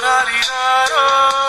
da da da da